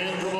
Andrew.